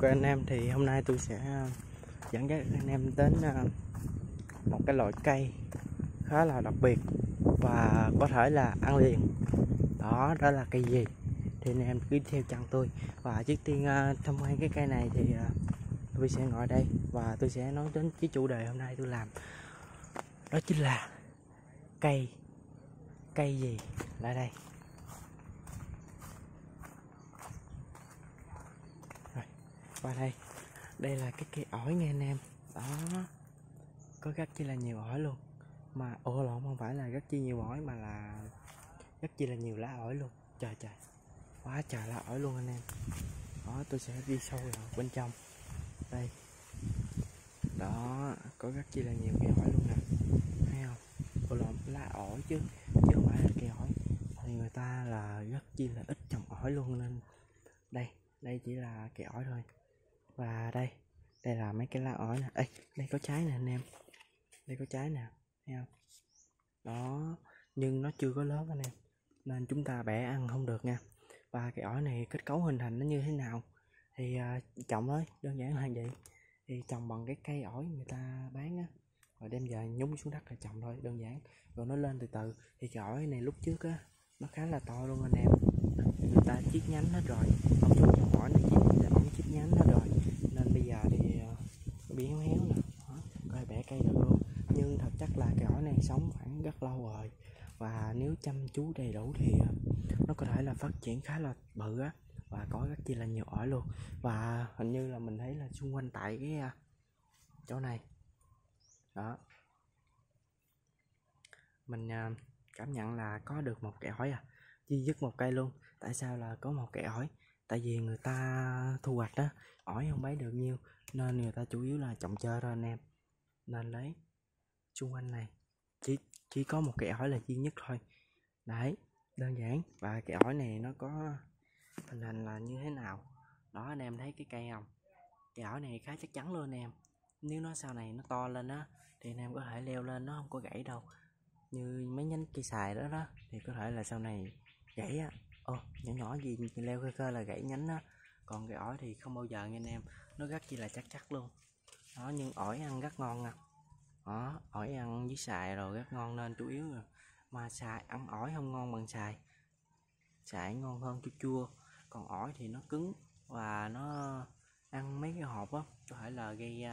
của anh em thì hôm nay tôi sẽ à, dẫn các anh em đến à, một cái loại cây khá là đặc biệt và có thể là ăn liền. Đó đó là cây gì? Thì anh em cứ theo chân tôi. Và trước tiên à, tham quan cái cây này thì tôi sẽ ngồi đây và tôi sẽ nói đến cái chủ đề hôm nay tôi làm. Đó chính là cây cây gì? Lại đây. Vâng, qua đây. Đây là cái cây ổi nha anh em. Đó. Có rất chi là nhiều ổi luôn. Mà ô lộn, không phải là rất chi nhiều ổi, mà là rất chi là nhiều lá ổi luôn. Trời trời. Quá trời lá ổi luôn anh em. Đó, tôi sẽ đi sâu vào bên trong. Đây. Đó, có rất chi là nhiều cây ổi luôn nè. Thấy không? Ô lộn, lá ổi chứ. Chứ không phải là cây ổi. Thì người ta là rất chi là ít trồng ổi luôn nên. Đây đây chỉ là cây ổi thôi và đây đây là mấy cái lá ổi nè. Ê, đây có trái nè anh em. Đây có trái nè thấy không? Đó nhưng nó chưa có lớn anh em nên chúng ta bẻ ăn không được nha. Và cái ổi này kết cấu hình thành nó như thế nào? Thì à, trồng thôi đơn giản là vậy. Thì trồng bằng cái cây ổi người ta bán á rồi đem về nhúng xuống đất là trồng thôi đơn giản. Rồi nó lên từ từ. Thì cái ổi này lúc trước á nó khá là to luôn anh em. Người ta chiết nhánh hết rồi ông chú trồng ổi này chiết ổng chiết nhánh hết rồi nên bây giờ thì nó bị héo héo nè. Coi bẻ cây được luôn nhưng thật chắc là cái ổi này sống khoảng rất lâu rồi. Và nếu chăm chú đầy đủ thì ờ, nó có thể là phát triển khá là bự á, và có rất chi là nhiều ổi luôn. Và hình như là mình thấy là xung quanh tại cái ờ, chỗ này. Đó. Mình cảm nhận là có được một cái ổi à duy dứt một cây luôn. Tại sao là có một cái ổi tại vì người ta thu hoạch á ổi không bấy được nhiêu, nên người ta chủ yếu là trồng chơi thôi anh em. Nên lấy xung quanh này, chỉ chỉ có một cái ổi là duy nhất thôi. Đấy, đơn giản. Và cái ổi này nó có hình thành là như thế nào? Đó, anh em thấy cái cây không? Cái ổi này khá chắc chắn luôn anh em. Nếu nó sau này nó to lên á, thì anh em có thể leo lên, nó không có gãy đâu. Như mấy nhánh cây xài đó đó, thì có thể là sau này gãy á ồ nhỏ nhỏ gì leo khơi khơi là gãy nhánh á. Còn cái ổi thì không bao giờ nha anh em. Nó rất chi là chắc chắc luôn. Đó nhưng ổi ăn rất ngon nè đó ổi ăn với xài rồi rất ngon nên chủ yếu rồi mà xài ăn ổi không ngon bằng xài. Xài ngon hơn chua chua. Còn ổi thì nó cứng và nó ăn mấy cái hộp á có thể là gây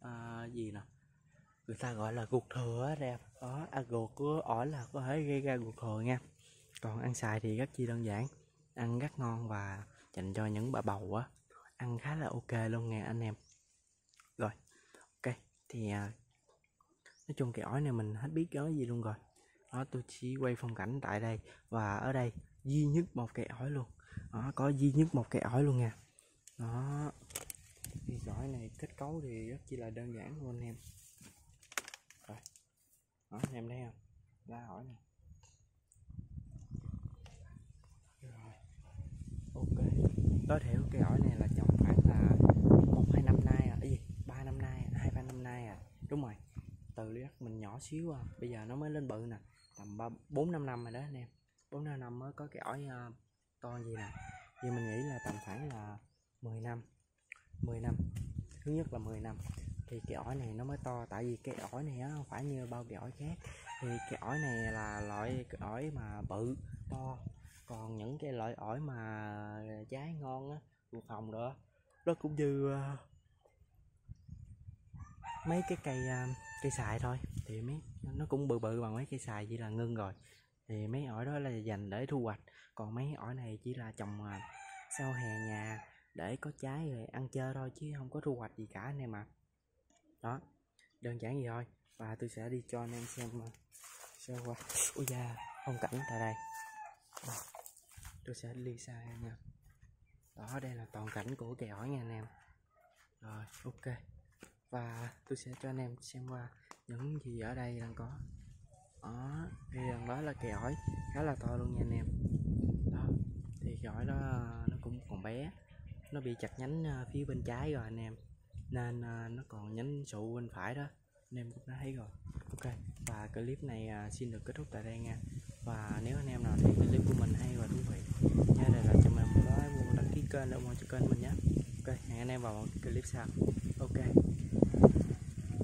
uh, gì nè? Người ta gọi là ruột thừa á đẹp đó à, ruột của ổi là có thể gây ra ruột thừa nha còn ăn xài thì rất chi đơn giản. Ăn rất ngon và dành cho những bà bầu á. Ăn khá là ok luôn nha anh em. Rồi ok thì à, nói chung cái ỏi này mình hết biết nói gì luôn rồi. Đó tôi chỉ quay phong cảnh tại đây và ở đây duy nhất một cái ỏi luôn. Đó có duy nhất một cái ỏi luôn nha. Đó thì ỏi này kết cấu thì rất chi là đơn giản luôn anh em. Rồi đó anh em thấy không? Lá hỏi này rồi ok tối thiểu cái ổi này là trồng khoảng là một hai năm nay à cái gì? Ba năm nay hai ba năm nay à. Đúng rồi. Từ lúc mình nhỏ xíu à. Bây giờ nó mới lên bự nè. Tầm ba bốn năm năm rồi đó anh em. Bốn năm năm mới có cái ổi uh, à, to gì nè. Thì mình nghĩ là tầm khoảng là 10 năm. 10 năm. Thứ nhất là 10 năm. Thì cái ổi này nó mới to tại vì cái ổi này á không phải như bao cái ổi khác. Thì cái ổi này là loại cái ổi mà bự to. Còn những cái loại ổi mà trái ngon á ruột phòng đó, nó cũng như uh, mấy cái cây uh, cây xài thôi. Thì mấy nó cũng bự bự bằng mấy cây xài chỉ là ngưng rồi. Thì mấy ổi đó là dành để thu hoạch. Còn mấy ổi này chỉ là trồng uh, sau hè nhà để có trái rồi ăn chơi thôi chứ không có thu hoạch gì cả anh em ạ. Đó đơn giản vậy thôi. Và tôi sẽ đi cho anh em xem ờ, sơ qua. Ui da phong cảnh tại đây. Tôi sẽ đi xa nha đó, đây là toàn cảnh của kèo ổi nha anh em. Rồi, ok. Và tôi sẽ cho anh em xem qua những gì ở đây đang có. Đó, thì đằng đó là cây ổi khá là to luôn nha anh em. Đó, thì cây ổi đó, nó cũng còn bé. Nó bị chặt nhánh à, phía bên trái rồi anh em. Nên à, nó còn nhánh sụ bên phải đó. Anh em cũng đã thấy rồi. Ok, và clip này à, xin được kết thúc tại đây nha. Và nếu anh em nào thấy clip của mình hay và thú vị nhớ để lại cho mình một like một đăng ký kênh mình nhé. Ok hẹn anh em vào clip sau.